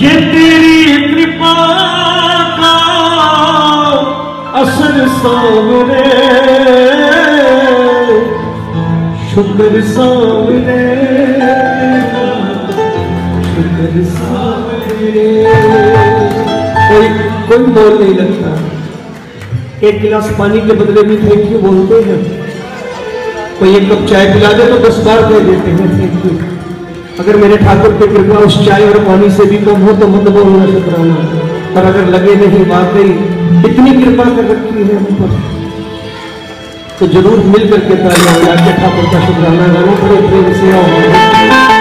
ये तेरी कृपा का असर सामने। शुक्र सामने। शुक्र सामने। कोई कोई बोल नहीं लगता। एक गिलास पानी के बदले में थैंक यू बोलते हैं। कोई एक कप चाय पिला दे तो दस बार दे देते हैं थैंक यू अगर मेरे ठाकुर की कृपा उस चाय और पानी से भी कम हो तो मत बोलना शुक्राना पर अगर लगे नहीं वाकई इतनी कृपा कर रखी है हम पर। तो ज़रूर मिल करके तालियाँ ठाकुर का शुक्राना करो बड़े प्रेम से आओ।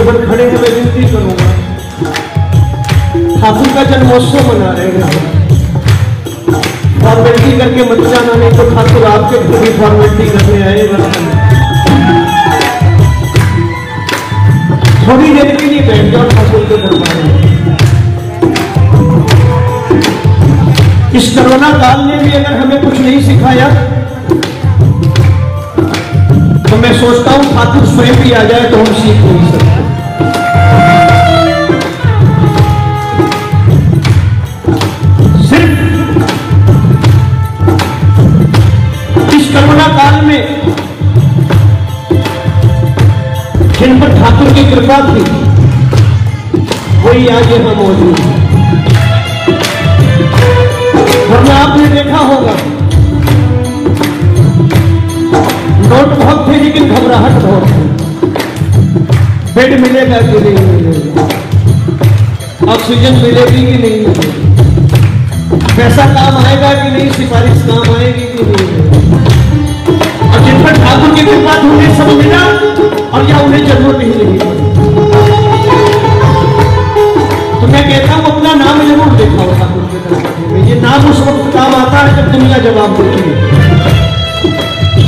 उधर खड़े हैं, मैं विनती करूँगा। ठाकुर का जन्मोत्सव मना रहे हैं फॉर्मेलिटी करके मत जाना, नहीं तो ठाकुर आपके घर भी फॉर्मेलिटी करने आए थोड़ी देर के लिए बैठ जाओ ठाकुर के दरबार में। इस कोरोना काल ने भी अगर हमें कुछ नहीं सिखाया तो मैं सोचता हूँ ठाकुर स्वयं भी आ जाए तो हम सीख नहीं सकते। कृपा थी। वही आज यहाँ मौजूद है। वरना आपने देखा होगा। नोट बहुत थे, लेकिन घबराहट बहुत थी। बेड मिलेगा कि नहीं मिलेगा? ऑक्सीजन मिलेगी कि नहीं मिलेगी? पैसा काम आएगा कि नहीं? सिफारिश काम आएगी कि नहीं और जिन पर ठाकुर की कृपा थी उन्हें सब मिला, और या उन्हें ज़रूरत नहीं पड़ी तो मैं कहता हूँ, अपना नाम ज़रूर देखा। हो में ये नाम उस वक्त काम आता है जब दुनिया जवाब देती है।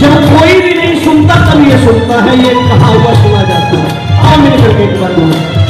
जब कोई भी नहीं सुनता, तब ये सुनता है, ये कहा हुआ सुना जाता है। आओ मिलकर के एक बार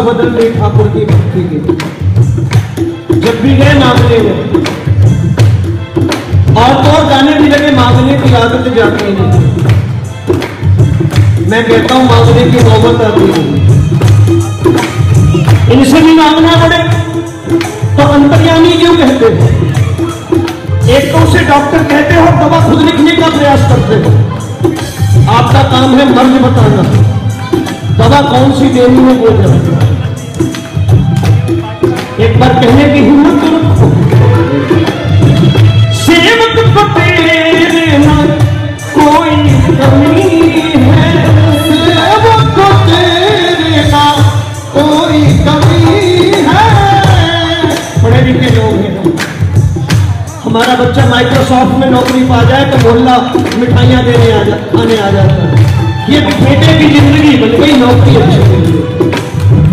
परिभाषा बदल दी ठाकुर की भक्ति की। जब भी गए मांगने में। और तो गाने भी लगे मांगने की आदत जाती नहीं मैं कहता हूँ मांगने की नौबत आती नहीं इनसे भी मांगना पड़े तो अंतर्यामी क्यों कहते हैं? एक तो उसे डॉक्टर कहते हो दवा खुद लिखने का प्रयास करते हो। आपका काम है मर्ज बताना। दवा कौन सी देनी है वो बार कहने की हिम्मत सेवक तेरे कोई कमी है। सेवक तेरे कोई कमी है। पढ़े लिखे लोग हैं। हमारा बच्चा माइक्रोसॉफ्ट में नौकरी पा जाए तो मोहल्ला मिठाइयाँ देने आ जा आने आ जाता है। ये बेटे की ज़िंदगी बन गई नौकरी अच्छी मिल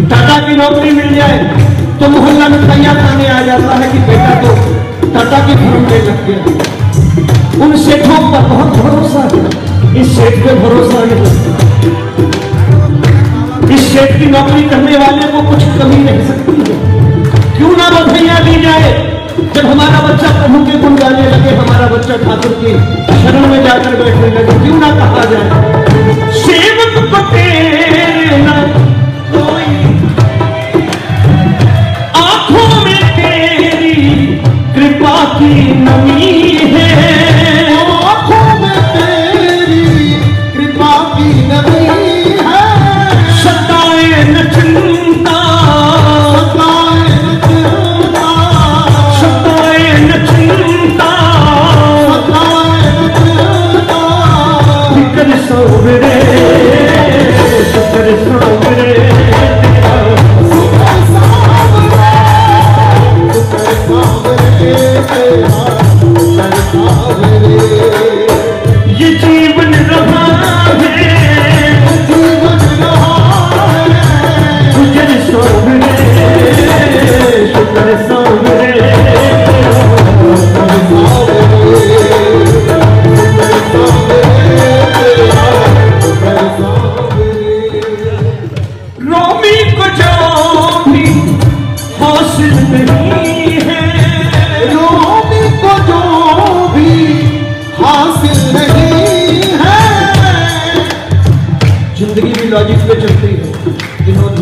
टाटा की नौकरी मिल जाए तो मोहल्ला मिठाइयाँ खाने आ जाता है कि बेटा तो टाटा के फर्म में लग गया। उन सेठों पर बहुत भरोसा है। इस सेठ पे भरोसा नहीं लगता इस सेठ की नौकरी करने वाले को कुछ कमी नहीं सकती है। क्यों ना बधाइयाँ दी जाए? जब हमारा बच्चा प्रभु के गुण गाने लगे, हमारा बच्चा ठाकुर की शरण में जाकर बैठने लगे क्यों ना कहा जाए? लॉजिक पे चलती है विनोद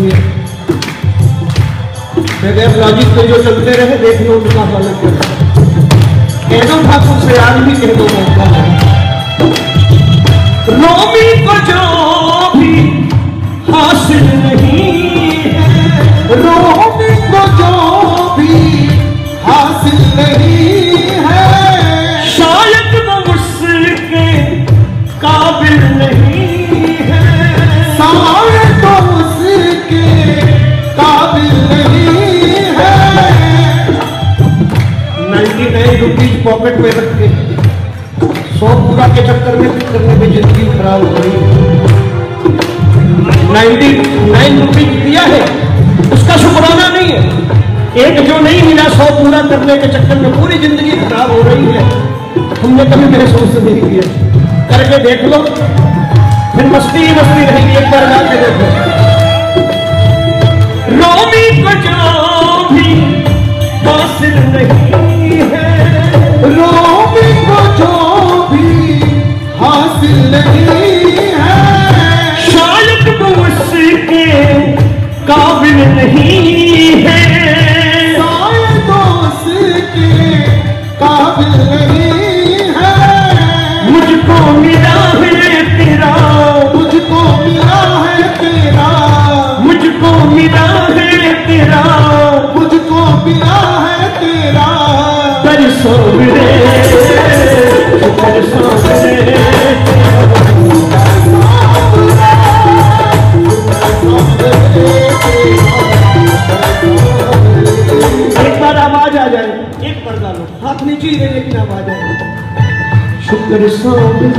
बगैर लॉजिक पे जो चलते रहे, देख लो उनका हालत कह दो ठाकुर से आज भी कह दो मौका है रोमी को जो भी हासिल पॉकेट में रख के सौ पूरा के चक्कर में करने में ज़िंदगी खराब हो गई। नाइन्टी नाइन रुपीज़ दिया है, उसका शुक्राना नहीं है। एक जो नहीं मिला सौ पूरा करने के चक्कर में पूरी ज़िंदगी खराब हो रही है। हमने कभी महसूस नहीं किया। करके देख लो। फिर मस्ती ही मस्ती रहेगी, एक बार गा के देखो रोमी को जो भी हासिल नहीं है। नहीं है। तो काबिल नहीं है। मुझको मिला है तेरा। मुझको मिला है तेरा। मुझको मिला है तेरा। मुझको मिला है तेरा। तरसो तरसो डालो हाथ की आवाज़ आ जाए। शुक्र सामने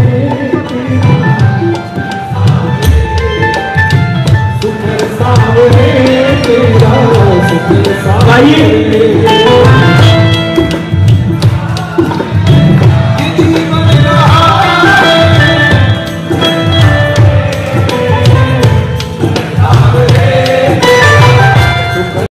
गाइए।